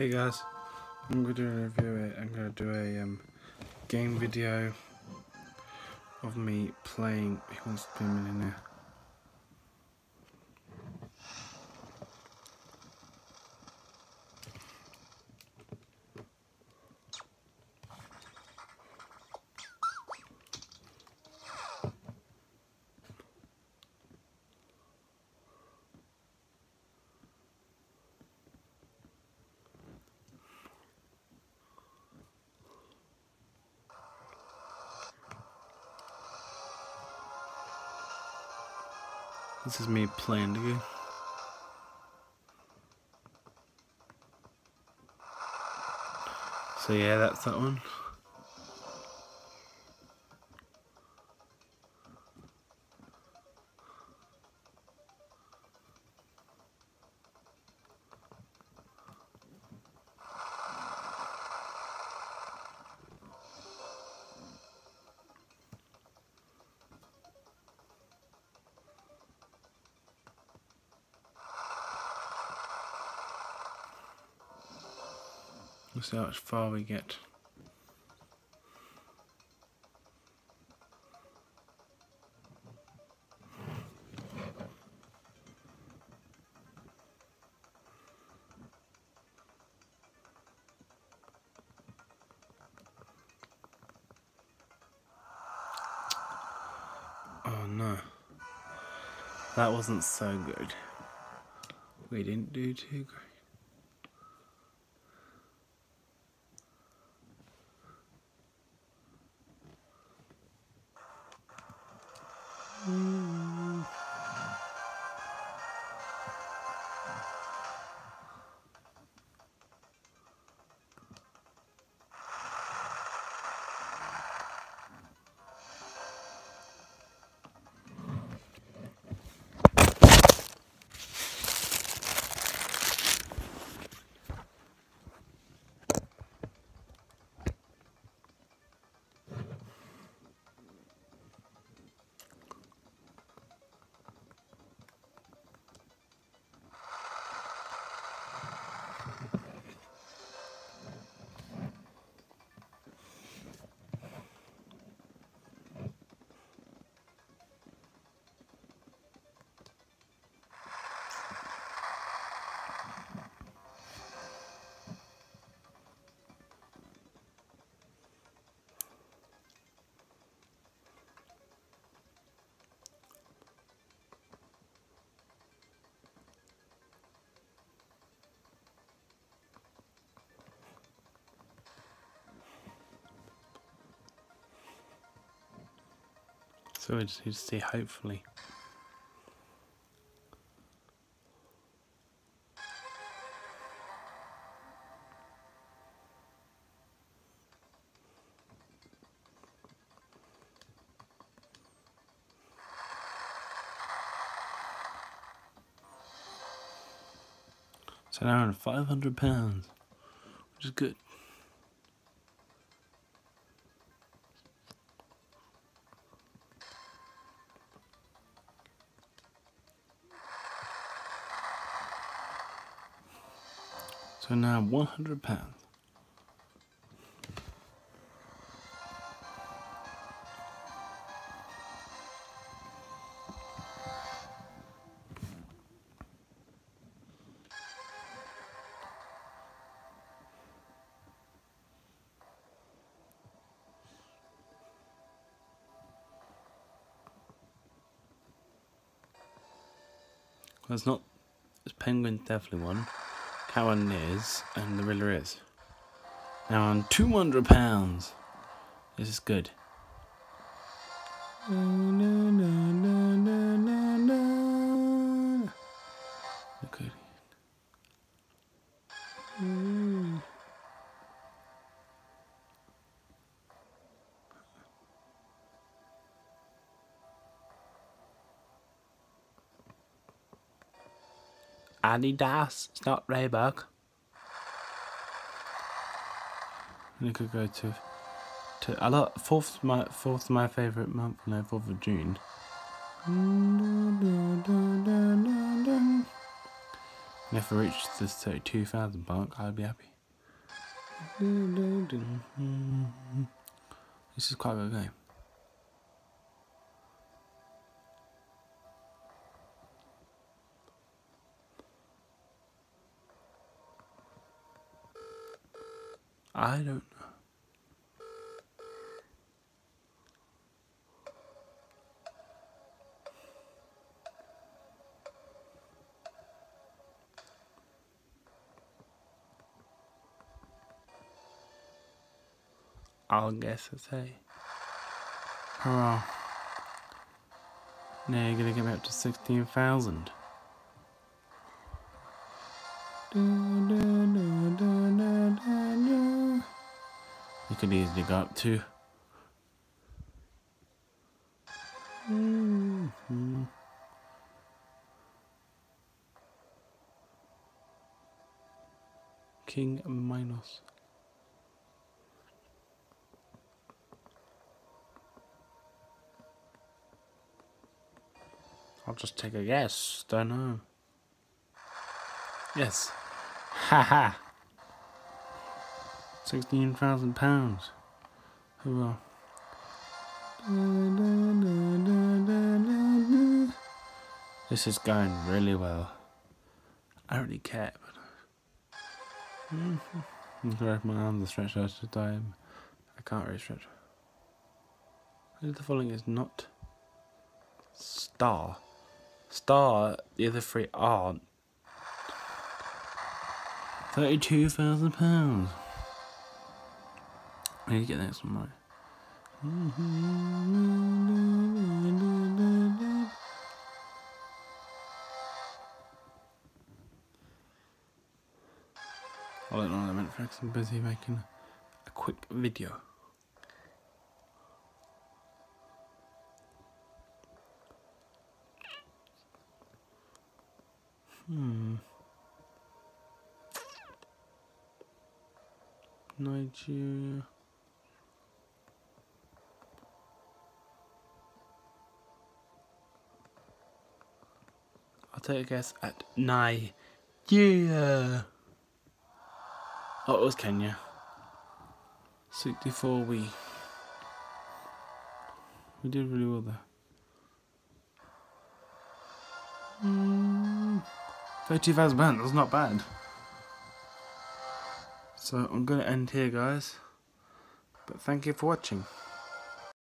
Hey guys, I'm going to do a review. I'm going to do a um, game video of me playing Who Wants to Be a Millionaire. This is me playing the game. So yeah, that's that one. We'll see how far we get. Oh no. That wasn't so good. We didn't do too great. Ooh. So we just need to see hopefully. So now five hundred pounds, which is good. So now 100 pounds. That's not. There's penguin definitely one. Cowan is, and the Riddler is. Now on 200 pounds. This is good. Okay. Adidas, it's not Reebok. It could go to to a lot fourth my fourth my favourite month, no fourth of June. And if I reach this 32,000 mark, I'd be happy. This is quite a good game. I don't know. I'll guess it's A. Hurrah. Now you're gonna get me up to 16,000. look easily go up got mm-hmm. King Minos. I'll just take a guess, don't know. Yes. Ha ha. 16,000 pounds. Hurrah. This is going really well. I don't really care, but... I'm gonna wrap my arms and stretch out to time. I can't really stretch. The following is not star. Star, the other three aren't. £32,000. I need to get the next one right. I don't know what I meant for I'm busy making a quick video. Hmm. Nigeria. Take a guess at Nigeria. Oh, it was Kenya. 64 we. We did really well there. Mm, 32,000 pounds, that's not bad. So I'm going to end here guys. But thank you for watching.